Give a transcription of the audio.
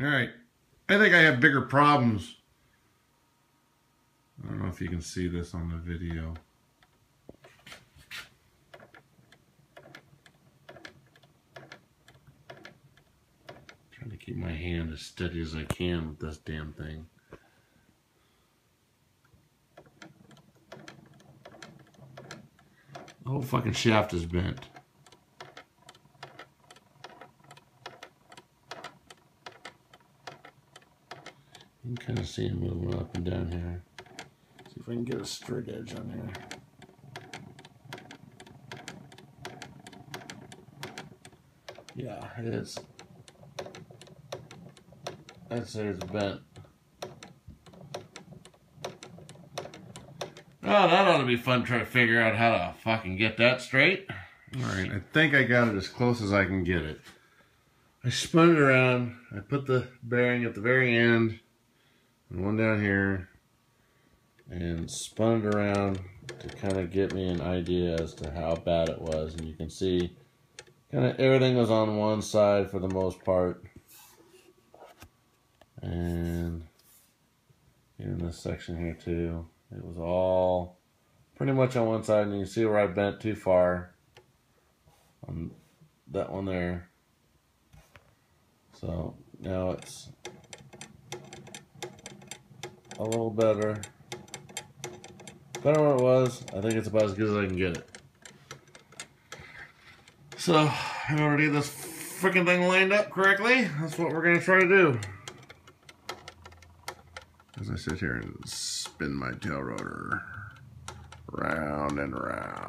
All right. I think I have bigger problems. I don't know if you can see this on the video. Trying to keep my hand as steady as I can with this damn thing. The whole fucking shaft is bent. You can kind of see it moving up and down here. See if I can get a straight edge on here. Yeah, it is. I'd say it's bent. Oh, that ought to be fun trying to figure out how to fucking get that straight. Alright, I think I got it as close as I can get it. I spun it around. I put the bearing at the very end and one down here and spun it around to kind of get me an idea as to how bad it was. And you can see kind of everything was on one side for the most part. And in this section here too, it was all pretty much on one side. And you can see where I bent too far on that one there. So now it's a little better. Better where it was. I think it's about as good as I can get it. So, in order to get this freaking thing lined up correctly, that's what we're going to try to do. As I sit here and spin my tail rotor round and round.